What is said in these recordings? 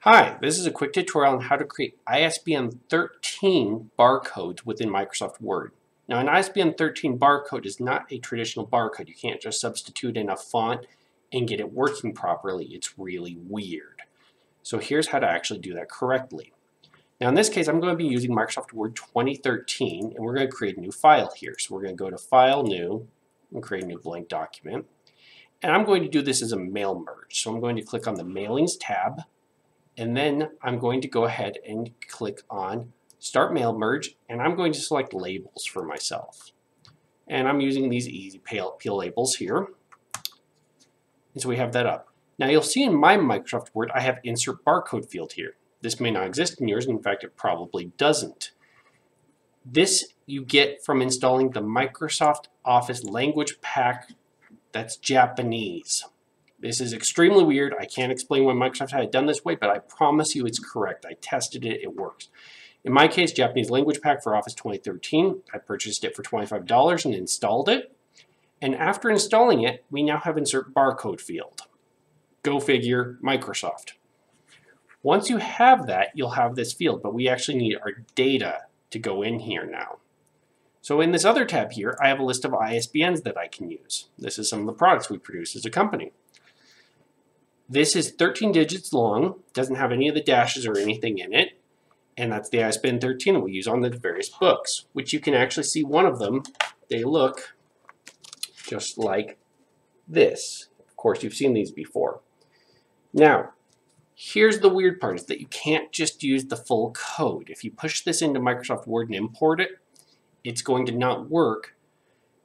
Hi, this is a quick tutorial on how to create ISBN 13 barcodes within Microsoft Word. Now an ISBN 13 barcode is not a traditional barcode. You can't just substitute in a font and get it working properly. It's really weird. So here's how to actually do that correctly. Now in this case I'm going to be using Microsoft Word 2013 and we're going to create a new file here. So we're going to go to File, New, and create a new blank document. And I'm going to do this as a mail merge. So I'm going to click on the Mailings tab and then I'm going to go ahead and click on Start Mail Merge, and I'm going to select Labels for myself. And I'm using these easy peel labels here. And so we have that up. Now you'll see in my Microsoft Word I have Insert Barcode field here. This may not exist in yours, in fact it probably doesn't. This you get from installing the Microsoft Office Language Pack that's Japanese. This is extremely weird. I can't explain why Microsoft had it done this way, but I promise you it's correct. I tested it. It works. In my case, Japanese Language Pack for Office 2013, I purchased it for $25 and installed it. And after installing it, we now have insert barcode field. Go figure, Microsoft. Once you have that, you'll have this field, but we actually need our data to go in here now. So in this other tab here, I have a list of ISBNs that I can use. This is some of the products we produce as a company. This is 13 digits long, doesn't have any of the dashes or anything in it, and that's the ISBN 13 that we use on the various books, which you can actually see one of them. They look just like this. Of course, you've seen these before. Now, here's the weird part, is that you can't just use the full code. If you push this into Microsoft Word and import it, it's going to not work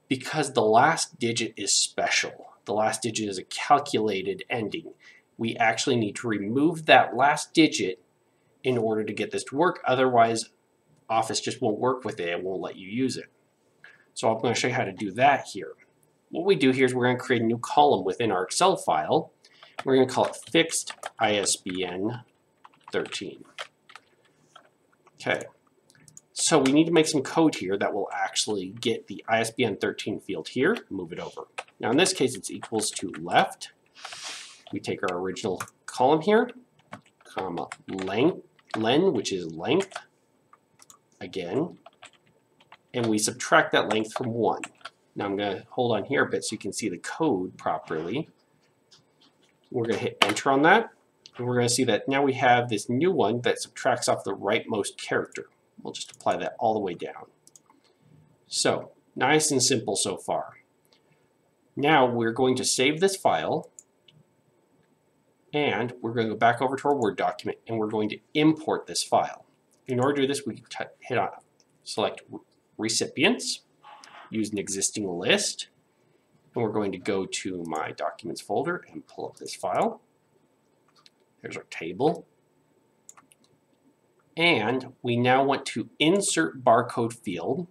because the last digit is special the last digit is a calculated ending. We actually need to remove that last digit in order to get this to work. Otherwise, Office just won't work with it. It won't let you use it. So I'm going to show you how to do that here. What we do here is we're going to create a new column within our Excel file. We're going to call it fixed ISBN 13. Okay. So we need to make some code here that will actually get the ISBN 13 field here, move it over. Now in this case it's equals to left. We take our original column here, comma length, len, which is length, again, and we subtract that length from 1. Now I'm going to hold on here a bit so you can see the code properly. We're going to hit enter on that, and we're going to see that now we have this new one that subtracts off the rightmost character. We'll just apply that all the way down. So, nice and simple so far. Now we're going to save this file and we're going to go back over to our Word document and we're going to import this file. In order to do this, we hit on select recipients, use an existing list, and we're going to go to my documents folder and pull up this file. There's our table. And we now want to insert barcode field,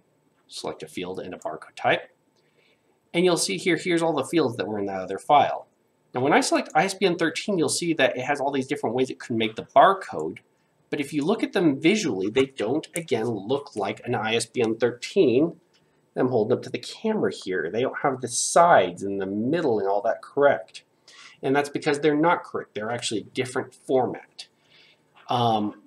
select a field and a barcode type. And you'll see here, here's all the fields that were in that other file. Now when I select ISBN 13, you'll see that it has all these different ways it could make the barcode. But if you look at them visually, they don't, again, look like an ISBN 13. I'm holding up to the camera here. They don't have the sides and the middle and all that correct. And that's because they're not correct. They're actually a different format. Um,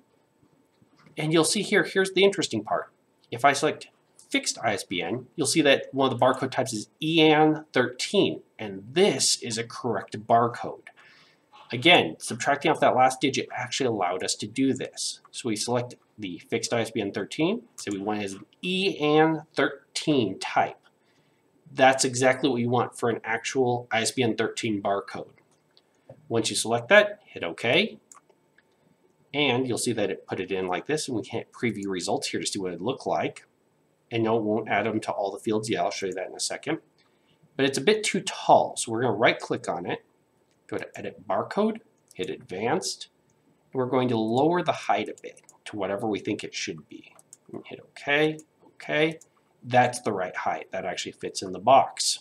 and you'll see here, here's the interesting part. If I select fixed ISBN, you'll see that one of the barcode types is EAN13, and this is a correct barcode. Again, subtracting off that last digit actually allowed us to do this. So we select the fixed ISBN 13, so we want it as an EAN13 type. That's exactly what you want for an actual ISBN 13 barcode. Once you select that, hit OK, and you'll see that it put it in like this, and we can't preview results here to see what it looked like. And no, it won't add them to all the fields yet. I'll show you that in a second. But it's a bit too tall, so we're going to right-click on it, go to Edit Barcode, hit Advanced, and we're going to lower the height a bit to whatever we think it should be. And hit OK, OK. That's the right height. That actually fits in the box.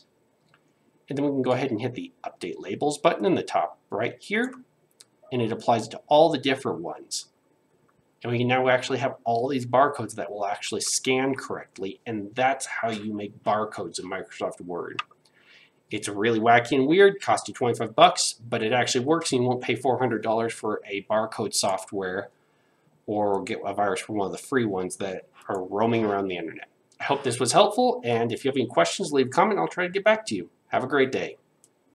And then we can go ahead and hit the Update Labels button in the top right here, and it applies to all the different ones. And we can now actually have all these barcodes that will actually scan correctly, and that's how you make barcodes in Microsoft Word. It's really wacky and weird, cost you 25 bucks, but it actually works and you won't pay $400 for a barcode software or get a virus from one of the free ones that are roaming around the internet. I hope this was helpful, and if you have any questions, leave a comment. I'll try to get back to you. Have a great day.